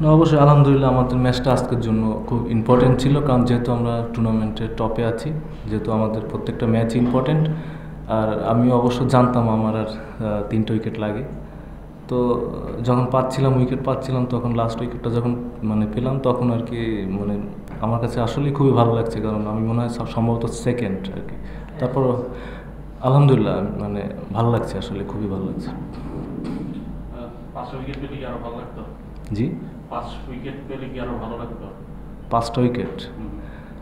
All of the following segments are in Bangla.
না অবশ্যই আলহামদুলিল্লাহ আমাদের ম্যাচটা আজকের জন্য খুব ইম্পর্টেন্ট ছিল কারণ যেহেতু আমরা টুর্নামেন্টের টপে আছি যেহেতু আমাদের প্রত্যেকটা ম্যাচ ইম্পর্টেন্ট আর আমি অবশ্য জানতাম আমার আর তিনটে উইকেট লাগে। তো যখন পাচ্ছিলাম উইকেট পাচ্ছিলাম তখন লাস্ট উইকেটটা যখন মানে পেলাম তখন আর কি মানে আমার কাছে আসলেই খুবই ভালো লাগছে কারণ আমি মনে হয় সব- সম্ভবত সেকেন্ড আর কি। তারপর আলহামদুলিল্লাহ মানে ভালো লাগছে আসলে খুবই ভালো লাগছে। পাঁচ উইকেট পেলে কি আরও ভালো লাগতো? জি? পাঁচ উইকেট পেলে কি আরও ভালো লাগতো? পাঁচটা উইকেট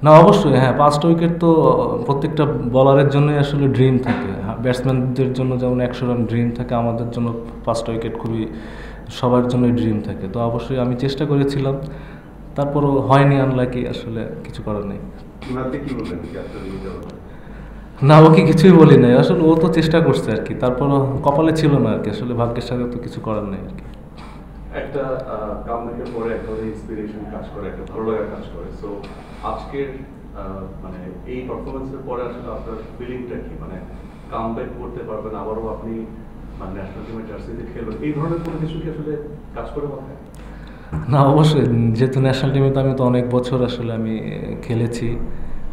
না অবশ্যই হ্যাঁ পাঁচটা উইকেট তো প্রত্যেকটা বলারের জন্যই আসলে ড্রিম থাকে। ব্যাটসম্যানদের জন্য যেমন একশো রান ড্রিম থাকে আমাদের জন্য পাঁচটা উইকেট খুবই সবার জন্যই ড্রিম থাকে। তো অবশ্যই আমি চেষ্টা করেছিলাম তারপরও হয়নি আনলাকি আসলে কিছু করার নেই। না ওকে কিছুই বলি নাই আসলে ও তো চেষ্টা করছে আর কি তারপরও কপালে ছিল না আর কি আসলে ভাগ্যের সাথে তো কিছু করার নেই আর কি। একটা কামব্যাকের পরে একটা ইন্সপিরেশন কাজ করে একটা ভালো লাগা কাজ করে। সো আজকের মানে এই পারফরমেন্সের পরে আসলে আপনার ফিলিংটা কি? মানে কামব্যাক করতে পারবেন আবারও আপনি মানে ন্যাশনাল টিমের জার্সিতে খেলবেন। এই ধরনের কোনো কিছু কি আসলে কাজ করে মাথায়? না অবশ্যই। যেহেতু ন্যাশনাল টিমে তো আমি তো অনেক বছর আসলে আমি খেলেছি।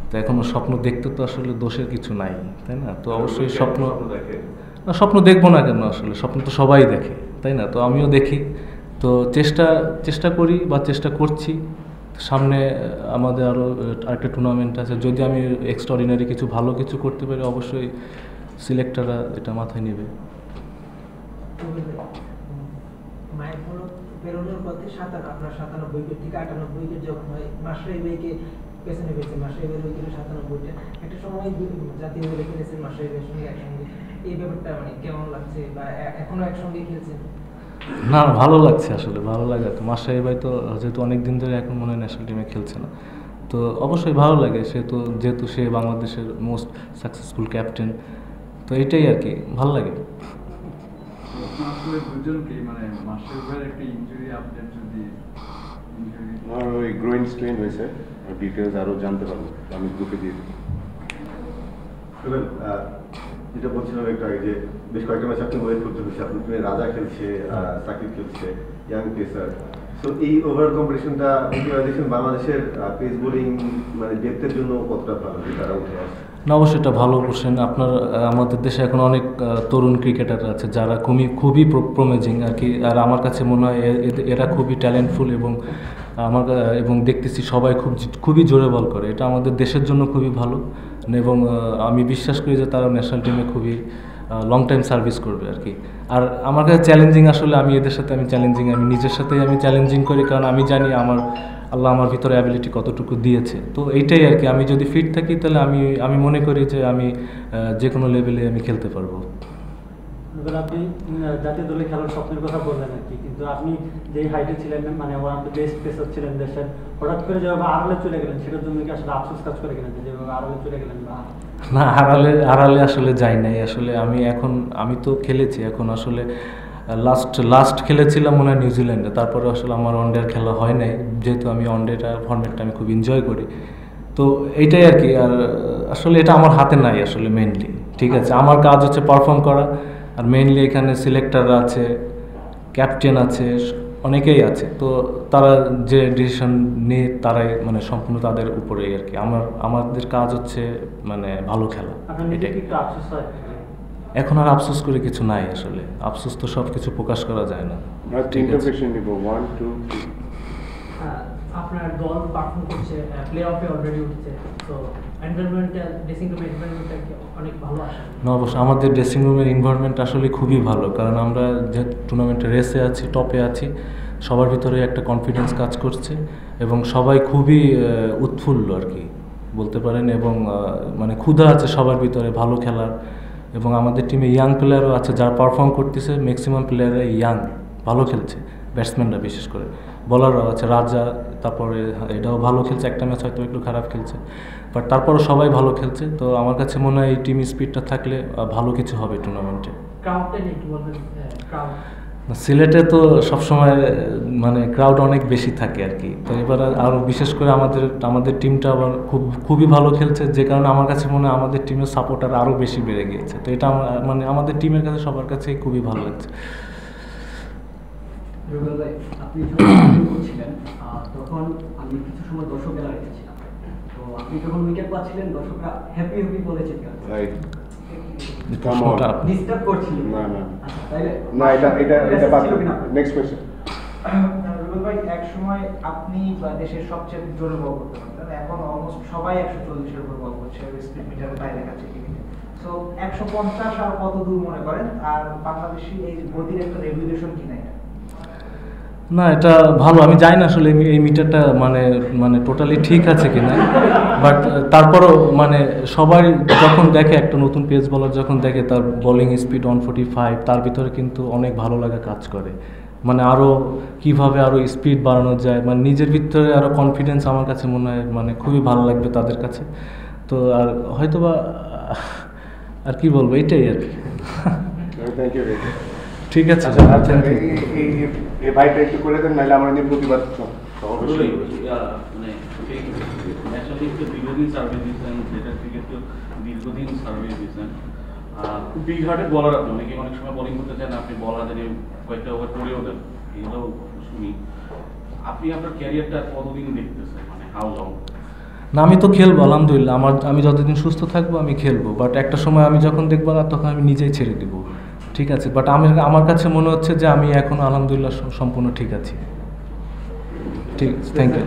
তো এখনও স্বপ্ন দেখতে তো আসলে দোষের কিছু নাই তাই না? তো অবশ্যই স্বপ্ন দেখে? না স্বপ্ন দেখব না কেন আসলে? স্বপ্ন তো সবাই দেখে তাই না? তো আমিও দেখি। তো চেষ্টা চেষ্টা করি বা চেষ্টা করছি। সামনে আমাদের আরও আরেকটা টুর্নামেন্ট আছে। যদি আমি এক্সট্রাঅর্ডিনারি কিছু ভালো কিছু করতে পারি, অবশ্যই সিলেক্টররা এটা মাথায় নেবে। আপনার সাতানব্বই আটানব্বই যখন হয় একটা সময় একসঙ্গে এই ব্যাপারটা মানে কেমন লাগছে বা এখনও একসঙ্গে খেলছেন? না ভালো লাগছে আসলে ভালো লাগে। তো মাসাই ভাই তো যেহেতু অনেক দিন ধরে এখন মনে হয় ন্যাশনাল টিমে খেলছে না তো অবশ্যই ভালো লাগে। সে তো যেহেতু সে বাংলাদেশের মোস্ট সাকসেসফুল ক্যাপ্টেন তো এটাই আর কি ভালো লাগে। আসলে মানে মাসের একটা ইনজুরি আপডেট যদি ইনজুরি আমার ওই গ্রোইন স্ট্রেন হয়েছে ডিটেলস আরও জানতে পারব। আমি গ্রুপে দিয়ে দিই। যেটা বলছিলাম একটু আগে যে বেশ কয়েকটা ম্যাচ আপনি ওয়েট করতে হচ্ছে। আপনার টিমে রাজা খেলছে আহ, সাকিব খেলছে ইয়াং পেসার। সো এই ওভার কম্পিটিশনটা দেখছেন বাংলাদেশের পেস বোলিং মানে ডেপথের জন্য কতটা ভালো তারা উঠে আসছে না অবশ্যই এটা ভালো কোশ্চেন আপনার আমাদের দেশে এখন অনেক তরুণ ক্রিকেটার আছে যারা খুবই খুবই প্রমেজিং আর কি। আর আমার কাছে মনে হয় এরা খুবই ট্যালেন্টফুল এবং আমার এবং দেখতেছি সবাই খুব খুবই জোরে বল করে। এটা আমাদের দেশের জন্য খুবই ভালো। এবং আমি বিশ্বাস করি যে তারা ন্যাশনাল টিমে খুবই লং টাইম সার্ভিস করবে আর কি। আর আমার কাছে চ্যালেঞ্জিং আসলে আমি এদের সাথে আমি চ্যালেঞ্জিং আমি নিজের সাথেই আমি চ্যালেঞ্জিং করি, কারণ আমি জানি আমার, আল্লাহ আমার ভিতরে অ্যাবিলিটি কতটুকু দিয়েছে। তো এইটাই আর কি, আমি যদি ফিট থাকি তাহলে আমি আমি মনে করি যে আমি যে কোনো লেভেলে আমি খেলতে পারব। আপনি জাতীয় দলে খেলার স্বপ্নের কথা বললেন আর কি কিন্তু আপনি যেই হাইটে ছিলেন মানে one of the best pacer ছিলেন দেশের হঠাৎ করে যেভাবে আড়ালে চলে গেলেন সেটার জন্য কি আসলে আফসোস কাজ করে গেলেন যেভাবে আড়ালে চলে গেলেন বা না আড়ালে আড়ালে আসলে যাই নাই। আসলে আমি এখন আমি তো খেলেছি এখন আসলে লাস্ট লাস্ট খেলেছিলাম মনে হয় নিউজিল্যান্ডে তারপরে আসলে আমার ওয়ানডে আর খেলা হয় নাই। যেহেতু আমি ওয়ানডেটা ফর্মেটটা আমি খুব এনজয় করি। তো এইটাই আর কি আর আসলে এটা আমার হাতে নাই আসলে মেনলি ঠিক আছে? আমার কাজ হচ্ছে পারফর্ম করা আর মেইনলি এখানে সিলেক্টররা আছে ক্যাপ্টেন আছে অনেকেই আছে। তো তারা যে ডিসিশন নিয়ে তারাই মানে সম্পূর্ণ তাদের উপরেই আর কি। আমার আমাদের কাজ হচ্ছে মানে ভালো খেলা এটাই। এখন আর আফসোস করে কিছু নাই আসলে। আফসোস তো সব কিছু প্রকাশ করা যায় না। আছে। আপনার দল পারফর্ম করছে প্লে অফে অলরেডি উঠছে। তো এনভায়রনমেন্টটা ড্রেসিং রুম এনভায়রনমেন্টটা অনেক ভালো আসে না, অবশ্য আমাদের ড্রেসিং রুমের এনভায়রনমেন্ট আসলে খুবই ভালো, কারণ আমরা যে টুর্নামেন্টে রেসে আছি টপে আছি, সবার ভিতরে একটা কনফিডেন্স কাজ করছে এবং সবাই খুবই উৎফুল্ল আর কি, বলতে পারেন এবং মানে ক্ষুধা আছে সবার ভিতরে, ভালো খেলার। এবং আমাদের টিমে ইয়াং প্লেয়ারও আছে, যারা পারফর্ম করতেছে ম্যাক্সিমাম প্লেয়াররা ইয়াং ভালো খেলছে ব্যাটসম্যানরা বিশেষ করে। বলাররাও আছে রাজা তারপরে এটাও ভালো খেলছে একটা ম্যাচ হয়তো একটু খারাপ খেলছে। বাট তারপরও সবাই ভালো খেলছে তো আমার কাছে মনে হয় এই টিম স্পিডটা থাকলে ভালো কিছু হবে টুর্নামেন্টে ক্রাউড সিলেটে তো সবসময় মানে ক্রাউড অনেক বেশি থাকে আর কি। তো এবার আরও বিশেষ করে আমাদের আমাদের টিমটা আবার খুব খুবই ভালো খেলছে যে কারণে আমার কাছে মনে হয় আমাদের টিমের সাপোর্টার আরও বেশি বেড়ে গিয়েছে। তো এটা মানে আমাদের টিমের কাছে সবার কাছেই খুবই ভালো লাগছে। রুবেল ভাই আপনি যখন batting তখন আমি কিছু সময় দর্শক গ্যালারিতে ছিলাম। তো আপনি যখন উইকেট পাচ্ছিলেন দর্শকরা হ্যাপি হ্যাপি বলে চিৎকার রাইট ডিস্টার্ব করছিল না না। না এটা এটা এটা বাদ নেক্সট কোয়েশ্চেন রুবেল ভাই এক সময় আপনি বা দেশের সবচেয়ে জোরে বল করতে পারতেন। এখন অলমোস্ট সবাই একশো চল্লিশের উপর বল করছে স্পিড মিটারের বাইরে কাছে সো একশো পঞ্চাশ আর কত দূর মনে করেন? আর বাংলাদেশি এই গতির একটা রেগুলেশন কিনা না, এটা ভালো। আমি জানি না আসলে এই- মিটারটা মানে মানে টোটালি ঠিক আছে কিনা। বাট তারপরও মানে সবাই যখন দেখে, একটা নতুন পেস বলার যখন দেখে, তার bowling speed one forty five তার ভিতরে কিন্তু অনেক ভালো লাগা কাজ করে। মানে আরও কীভাবে আরও স্পিড বাড়ানো যায় মানে নিজের ভিতরে আরও কনফিডেন্স আমার কাছে মনে হয় মানে খুবই ভালো লাগবে তাদের কাছে। তো আর হয়তোবা আর কি বলব, এটাই আর কি। থ্যাংক ইউ ঠিক আছে আচ্ছা আচ্ছা you. এই এই এই- এই ভাইটা একটু করে দেন নাহলে আমরা নিয়ে প্রতিবাদ অবশ্যই মানে ন্যাশনাল লিগ দীর্ঘদিন সার্ভিস দিচ্ছেন যেটা থেকে তো দীর্ঘদিন সার্ভিস দিচ্ছেন খুব বিগ বলার আপনি অনেকে অনেক সময় বোলিং করতে চান আপনি কয়েকটা ওভার করেও দেন। এগুলো শুনি। আপনি আপনার ক্যারিয়ারটা কতদিন দেখতেছেন? মানে হাউ লং না আমি তো খেলব আলহামদুলিল্লাহ। আমার আমি যতদিন সুস্থ থাকব আমি খেলব। বাট একটা সময় আমি যখন দেখব না তখন আমি নিজেই ছেড়ে দিব। ঠিক আছে বাট আমি আমার কাছে মনে হচ্ছে যে আমি এখন আলহামদুলিল্লাহ সম্পূর্ণ ঠিক আছি ঠিক. Thank you